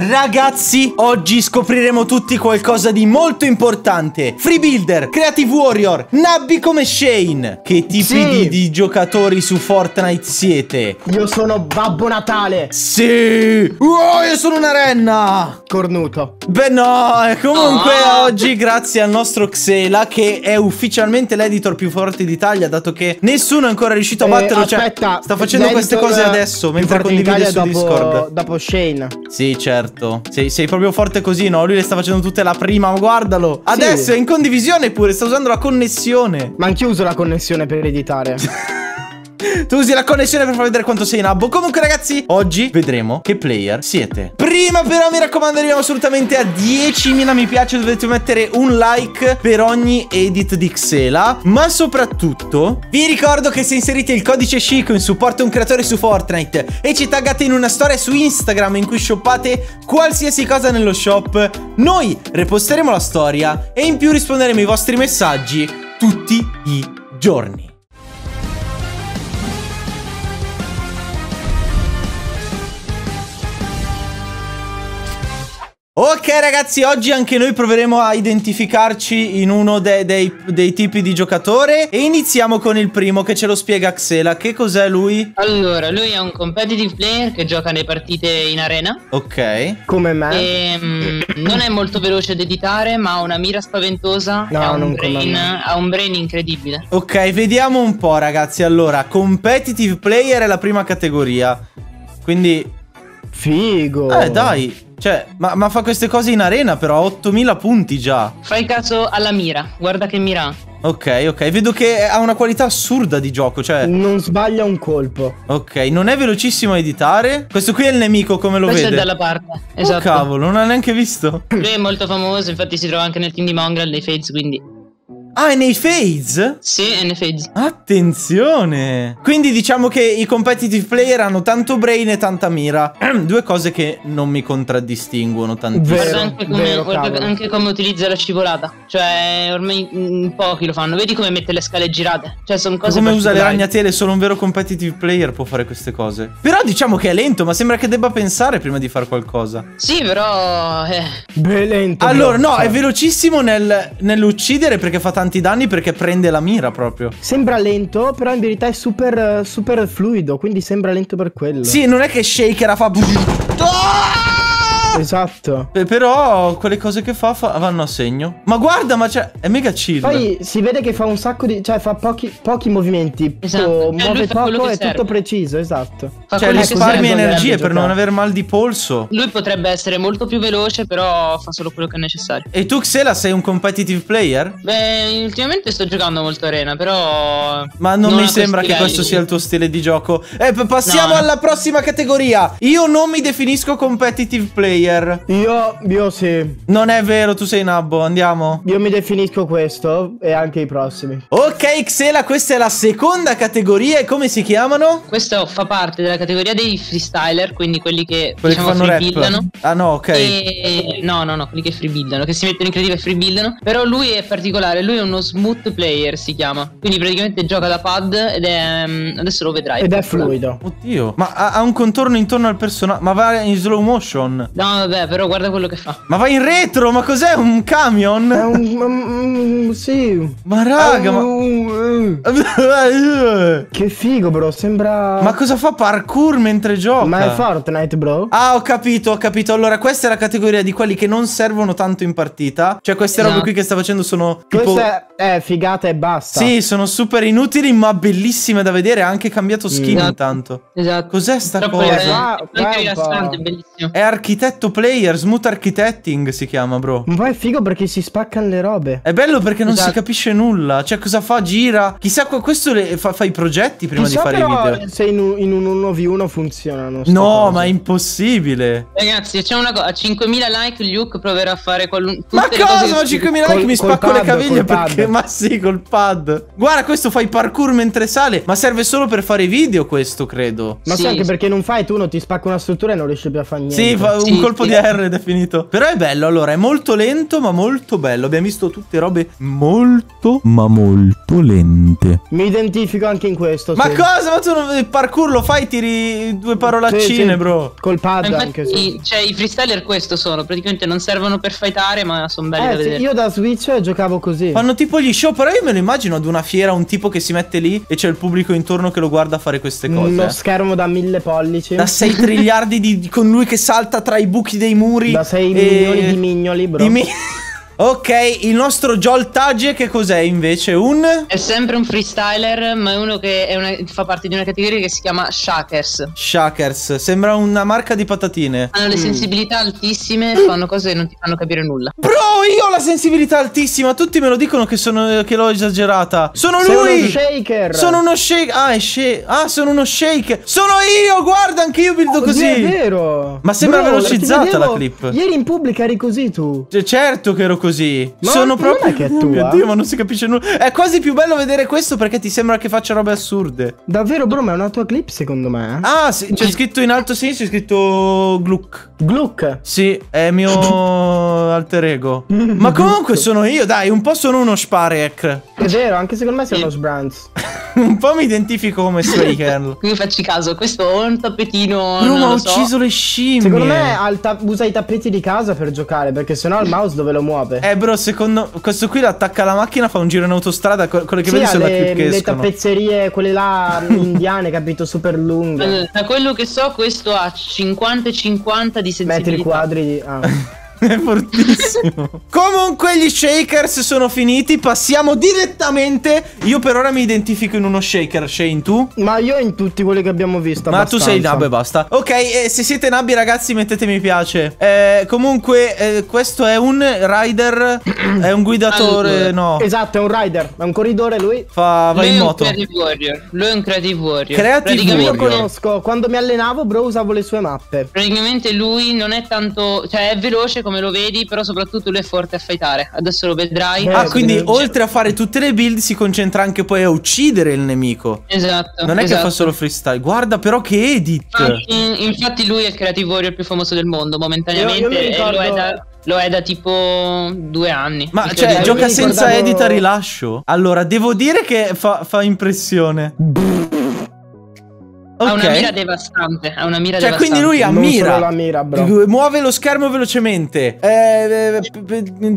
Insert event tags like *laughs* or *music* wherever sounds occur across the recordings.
Ragazzi, oggi scopriremo tutti qualcosa di molto importante. Free Builder, Creative Warrior, Nabbi come Shane. Che tipi Sì. di, di giocatori su Fortnite siete? Io sono Babbo Natale, Sì! Wow, io sono una renna! cornuto. Beh no, e comunque Ah. oggi grazie al nostro Xela che è ufficialmente l'editor più forte d'Italia dato che nessuno è ancora riuscito a Eh, batterlo, cioè aspetta, sta facendo queste cose adesso mentre condivide su dopo, Discord. Dopo Shane. Sì, certo. Sei, sei proprio forte così, no? Lui le sta facendo tutte la prima, ma guardalo. Adesso è in condivisione pure, sta usando la connessione. Ma anch'io uso la connessione per editare. *laughs* Tu usi la connessione per far vedere quanto sei nabbo. Comunque, ragazzi, oggi vedremo che player siete. Prima, però, mi raccomando, arriviamo assolutamente a 10.000 mi piace. Dovete mettere un like per ogni edit di Xela. Ma soprattutto, vi ricordo che se inserite il codice Chico in supporto a un creatore su Fortnite e ci taggate in una storia su Instagram in cui shoppate qualsiasi cosa nello shop, noi reposteremo la storia e in più risponderemo ai vostri messaggi tutti i giorni. Ok ragazzi, oggi anche noi proveremo a identificarci in uno de- dei, dei tipi di giocatore e iniziamo con il primo che ce lo spiega Xela. Che cos'è lui? Allora, lui è un competitive player che gioca le partite in arena. Ok. Come me. E mm, non è molto veloce ad editare, ma ha una mira spaventosa. No, ha non un, brain, ha un brain incredibile. Ok, vediamo un po' ragazzi. Allora, competitive player è la prima categoria. Quindi, Figo. eh dai, cioè, ma, ma fa queste cose in arena però, ha 8000 punti già. Fai caso alla mira, guarda che mira. Ok, ok, vedo che ha una qualità assurda di gioco, cioè... Non sbaglia un colpo. Ok, non è velocissimo a editare. Questo qui è il nemico, come lo Questo vede? è dalla parte. Oh Esatto. cavolo, non ha neanche visto. Lui è molto famoso, infatti si trova anche nel team di Mongrel dei Fades, quindi. Ah, è nei fades? Sì, è nei Fades. Attenzione! Quindi diciamo che i competitive player hanno tanto brain e tanta mira. *clears throat* Due cose che non mi contraddistinguono tantissimo. Vero, Guarda, anche come, vero, guarda anche come utilizza la scivolata. Cioè, ormai in pochi lo fanno. Vedi come mette le scale girate. Cioè, sono cose Come usa le ragnatele, solo un vero competitive player può fare queste cose. Però diciamo che è lento, ma sembra che debba pensare prima di fare qualcosa. Sì, però. Eh, Beh, lento. Allora, no, Cioè, è velocissimo nel- nell'uccidere perché fa tanti danni perché prende la mira proprio. Sembra lento, però in verità è super, super fluido, quindi sembra lento per quello. Sì, non è che shaker fa. Ah! Esatto. Pe- Però quelle cose che fa, fa- vanno a segno. Ma guarda, ma c'è. È mega chill. Poi si vede che fa un sacco di. cioè fa pochi, pochi movimenti. Esatto. Tipo, lui muove poco e serve. tutto preciso, esatto. fa Cioè, risparmia energie per non giocare. aver mal di polso. Lui potrebbe essere molto più veloce, però fa solo quello che è necessario. E tu, Xela, sei un competitive player? Beh, ultimamente sto giocando molto arena, però. Ma non, a mi sembra che questo sia il tuo stile di gioco. Eh, p- passiamo No. alla prossima categoria. Io non mi definisco competitive player. Io, io sì. Non è vero, tu sei nabbo. Andiamo. Io mi definisco questo e anche i prossimi. Ok, Xela, questa è la seconda categoria. E come si chiamano? Questo fa parte della categoria dei freestyler, quindi quelli che Quelli diciamo che rap. Ah, no, ok. E... No, no, no, quelli che freebuildano, che si mettono in creativa e freebuildano. Però lui è particolare, lui è uno smooth player, si chiama. Quindi praticamente gioca da pad ed è. mm, Adesso lo vedrai. Ed è fluido. Oddio. Ma ha, ha un contorno intorno al personaggio. Ma va in slow motion. No, vabbè, però guarda quello che fa. Ma va in retro. Ma cos'è? Un camion? È un. mm, sì. Ma raga, È ma. *laughs* Che figo, bro. Sembra. Ma cosa fa parkour mentre gioca? Ma è Fortnite, bro? Ah, ho capito, ho capito. Allora, questa è la categoria di quelli che non servono tanto in partita. Cioè, queste robe Esatto. qui che sta facendo sono tipo. Questa è, figata e basta. Sì, sono super inutili, ma bellissime da vedere. Ha anche cambiato skin Esatto. intanto. Esatto. Cos'è sta Troppo cosa? è- Qua- è è è bellissimo. Architetto player, smooth architecting si chiama, bro. Un po' è figo perché si spaccano le robe. È bello perché non si Esatto. capisce nulla. Cioè, cosa fa? Gira. Chissà, qua- questo le- fa, fa i progetti prima Chissà di fare i però video. se in un, in un 1v1 funzionano. No, cose. ma è impossibile. Ragazzi, c'è una cosa. A 5.000 like, Luke proverà a fare qualun- tutte Ma le cose cosa? Ma che- 5.000 Col- like mi col spacco le pad, caviglie col pad. perché. Ma sì, col pad. Guarda, questo fa i parkour mentre sale. Ma serve solo per fare i video, questo credo. Ma Sì, sai anche perché non fai tu, non ti spacca una struttura e non riesci più a fare niente. Sì, fa un Sì, colpo di R ed è finito. Però è bello, allora, è molto lento, ma molto bello. Abbiamo visto tutte robe molto, ma molto lente. Mi identifico anche in questo. Ma sì. cosa? Ma tu il parkour lo fai, tiri due parolaccine, Sì, sì. bro. Col pad anche sì. cioè, i freestyler questo sono, praticamente non servono per fightare, ma sono belli da Eh, sì, vedere. io da Switch giocavo così. Fanno tipo gli show, però io me lo immagino ad una fiera, un tipo che si mette lì e c'è il pubblico intorno che lo guarda fare queste cose. Uno schermo da mille pollici. Da 6 *laughs* triliardi di, di- con lui che salta tra i buchi dei muri. Da 6 e- milioni di mignoli, bro. di mi- *laughs* ok, il nostro Joltage che cos'è invece? Un... È sempre un freestyler, ma è uno che è una- fa parte di una categoria che si chiama Shakers. Shakers, sembra una marca di patatine. Hanno le Mm. sensibilità altissime, fanno cose che non ti fanno capire nulla. Bro, io ho la sensibilità altissima. Tutti me lo dicono che, sono, che l'ho esagerata. Sono Sei lui! uno shaker. Sono uno shake. Ah, è shake. Ah, sono uno shake. Sono io! Guarda, anche io buildo Oddio, così. È vero. Ma sembra Bro, velocizzata la clip. Ieri in pubblica eri così tu. Cioè, certo che ero così. Ma Sono non proprio. è che è Oh mio tua? Dio, ma non si capisce nulla. È quasi più bello vedere questo perché ti sembra che faccia robe assurde. Davvero, bro, ma è una tua clip secondo me. eh? Ah, sì, c'è scritto in alto a sinistra, c'è scritto Gluck. Gluck. Sì, è mio *laughs* alter ego. Ma comunque sono io, dai, un po' sono uno Sparek. È vero, anche secondo me sei uno Sbranz. *laughs* *laughs* un po' mi identifico come Straker. *laughs* Quindi facci caso, questo ho un tappetino. Bro, non ma ha lo so. ucciso le scimmie. Secondo me usa i tappeti di casa per giocare, perché sennò il mouse dove lo muove? Eh, bro, secondo. Questo qui l'attacca alla macchina, fa un giro in autostrada. que- Quelle che sì, vedi sono da le, clip che le escono. tappezzerie, quelle là *laughs* indiane, capito, super lunghe. Allora, Da quello che so, questo ha 50 e 50 di Metri sensibilità. quadri di... Ah. *laughs* È fortissimo. Comunque gli shakers sono finiti. Passiamo direttamente. Io per ora mi identifico in uno shaker. Shane, tu? Ma io in tutti quelli che abbiamo visto Ma tu sei abbastanza. nabbo e basta. Ok, eh, se siete nabbi, ragazzi, mettete mi piace. Eh, comunque, eh, questo è un rider. *clears throat* è un guidatore. Allora. No. Esatto, è un rider, è un corridore lui. Fa, va Lui in è un moto. creative warrior. Lui è un creative warrior. Creative praticamente, Io warrior. conosco, quando mi allenavo, bro, usavo le sue mappe. praticamente lui non è tanto. Cioè, è veloce come lo vedi, però soprattutto lui è forte a fightare. Adesso lo vedrai. Ah, quindi oltre a fare tutte le build, si concentra anche poi a uccidere il nemico. Esatto. Non è che esatto. fa solo freestyle. Guarda, però, che edit. Infatti, infatti lui è il creative warrior più famoso del mondo momentaneamente Io- io mi e ricordo- lo è, da, lo è da tipo due anni. Ma cioè, gioca senza ricordavo- edit a rilascio. Allora, devo dire che fa, fa impressione. Ha una mira devastante. Ha una mira Cioè, devastante. quindi lui ha Non mira. mira, bro. Muove lo schermo velocemente. Eh, eh,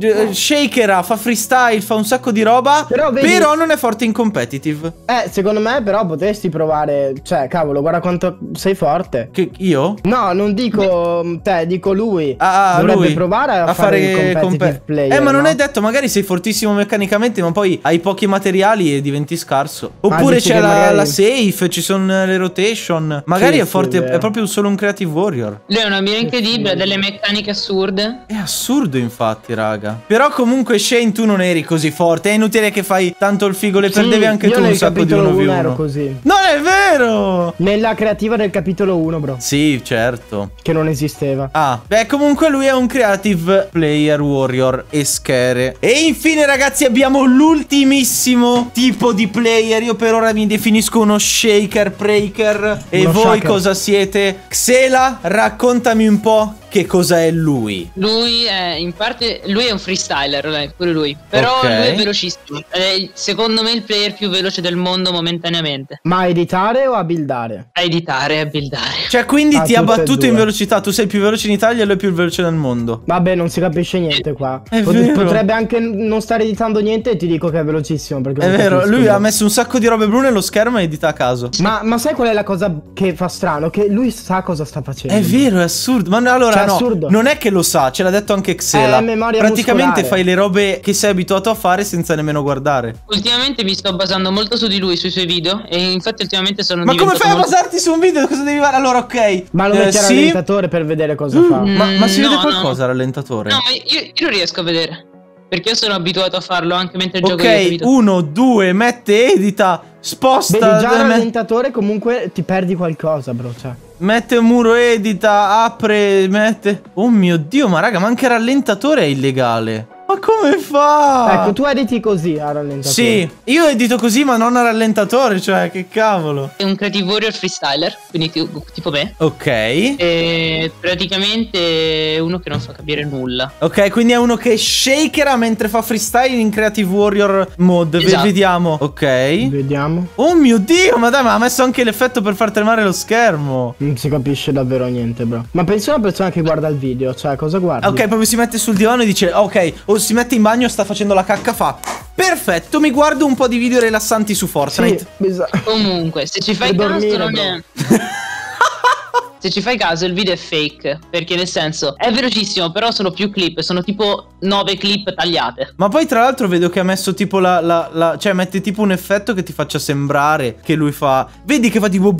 eh, shakera, fa freestyle, fa un sacco di roba. Però vedi- però non è forte in competitive. Eh, secondo me però potresti provare, cioè, cavolo, guarda quanto sei forte. Che io? No, non dico te, dico lui. Ah, ah, Dovrebbe lui. provare a, fare, il competitive compe- player. Eh, ma non no? è detto, magari sei fortissimo meccanicamente, ma poi hai pochi materiali e diventi scarso. Oppure dici c'è la, magari- la safe, ci sono le rotation. Magari Sì, è sì, forte, è è proprio solo un creative warrior. Lui ha una mira incredibile, ha delle meccaniche assurde. È assurdo, infatti, raga. Però comunque, Shane, tu non eri così forte. È inutile che fai tanto il figo, le Sì, perdevi anche tu un sacco di capitolo 1v1. uno ero così. Non è vero! Nella creativa del capitolo 1, bro. Sì, certo. Che non esisteva. Ah, beh, comunque lui è un creative player warrior e schere. E infine, ragazzi, abbiamo l'ultimissimo tipo di player. Io per ora mi definisco uno shaker breaker. E Uno voi shaker. cosa siete? Xela, raccontami un po' che cosa è lui. Lui è in parte. Lui è un freestyler, dai, pure lui. Però Ok. lui è velocissimo. È secondo me il player più veloce del mondo momentaneamente. Ma a editare o a buildare? A editare e a buildare. Cioè, quindi Ah, ti ha battuto in velocità. Tu sei il più veloce in Italia e lui è il più veloce del mondo. Vabbè, non si capisce niente qua. È Pot- vero. Potrebbe anche non stare editando niente e ti dico che è velocissimo. Perché È vero, lui bro. ha messo un sacco di robe blu nello schermo e edita a caso. Ma, ma sai qual è la cosa che fa strano? Che lui sa cosa sta facendo. È vero, è assurdo. Ma allora Cioè, assurdo. non è che lo sa, ce l'ha detto anche Xela. Praticamente muscolare. fai le robe che sei abituato a fare senza nemmeno guardare. Ultimamente mi sto basando molto su di lui, sui suoi video. E infatti, ultimamente sono Ma come fai a molto- basarti su un video? Cosa devi fare? Allora, ok. Ma lo Eh, metti al sì. rallentatore per vedere cosa fa. Mm. Ma, ma si vede No, qualcosa al rallentatore? No, ma io, io non riesco a vedere. Perché io sono abituato a farlo anche mentre gioco io, ok, capito? uno, due, mette, edita, sposta. Vedi, già me- rallentatore comunque ti perdi qualcosa, bro. Cioè. Mette un muro, edita, apre, mette. Oh mio dio, ma raga, ma anche il rallentatore è illegale. Ma come fa? Ecco, tu editi così a rallentatore. Sì, io edito così ma non a rallentatore, cioè che cavolo. È un Creative Warrior freestyler, quindi ti- tipo me. Ok. E praticamente è uno che non fa capire nulla. Ok, quindi è uno che shakera mentre fa freestyle in Creative Warrior mode. Esatto. Vediamo. Ok. Vediamo. Oh mio dio, ma dai, ma ha messo anche l'effetto per far tremare lo schermo. Non si capisce davvero niente, bro. Ma pensa a una persona che guarda il video, cioè cosa guardi? Ok, proprio si mette sul divano e dice, ok, si mette in bagno, sta facendo la cacca, fa. Perfetto, mi guardo un po' di video rilassanti su Sì, Fortnite. bisa- Comunque, se ci fai caso non è... *laughs* Se ci fai caso il video è fake, perché nel senso è velocissimo, però sono più clip, sono tipo 9 clip tagliate. Ma poi tra l'altro vedo che ha messo tipo la, la- la- Cioè mette tipo un effetto che ti faccia sembrare che lui fa Vedi che fa tipo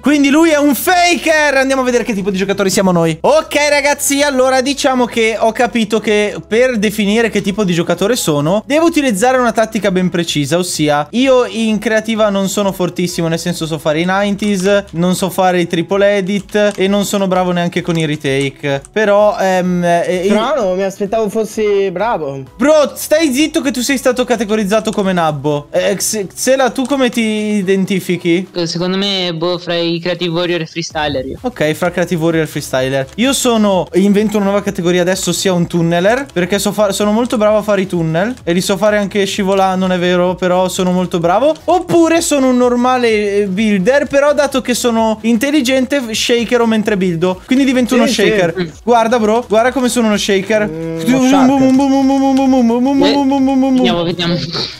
Quindi lui è un faker! Andiamo a vedere che tipo di giocatori siamo noi. Ok ragazzi allora diciamo che ho capito che per definire che tipo di giocatore sono Devo utilizzare una tattica ben precisa Ossia io in creativa non sono fortissimo Nel senso so fare i 90s Non so fare i triple edit E non sono bravo neanche con i retake. Però ehm, eh, Strano, mi aspettavo fossi bravo. Bro, stai zitto che tu sei stato categorizzato come nabbo. Eh, Xela, tu come ti identifichi? Secondo me, boh, fra i Creative Warrior e freestyler io. Ok, fra Creative Warrior e Freestyler. Io sono. Invento una nuova categoria adesso, sia un tunneler. Perché so sono molto bravo a fare i tunnel. E li so fare anche scivolando, non è vero? Però sono molto bravo. Oppure sono un normale eh, builder. Però, dato che sono intelligente, shakero mentre buildo. Quindi divento Sì, uno sì. shaker. Guarda, bro, guarda come sono uno shaker. Vediamo, vediamo.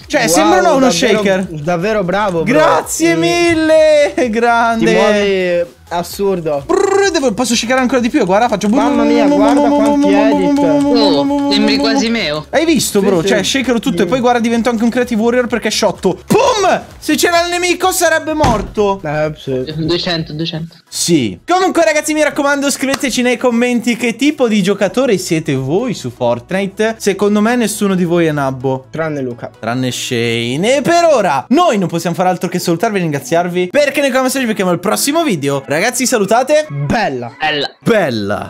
Cioè, Wow, sembrano uno davvero- shaker. Davvero bravo, bro. Grazie mille, Ti grande. muovi assurdo. Brrr, devo- posso shakerare ancora di più? Guarda, faccio. Mamma mia, guarda quanti edit. Oh, sembri quasi me. oh. Hai visto, Sì, bro? sì. Cioè, shakero tutto e poi guarda, divento anche un creative warrior perché è sciotto. Pum! Se c'era il nemico sarebbe morto. Eh, sì. 200, 200. Sì. Comunque, ragazzi, mi raccomando, scriveteci nei commenti che tipo di giocatore siete voi su Fortnite. Secondo me, nessuno di voi è nabbo. Tranne Luca. Tranne Shane. E per ora, noi non possiamo fare altro che salutarvi e ringraziarvi. Perché nei commenti ci becchiamo al prossimo video. Ragazzi, salutate. Bella. Bella. Bella.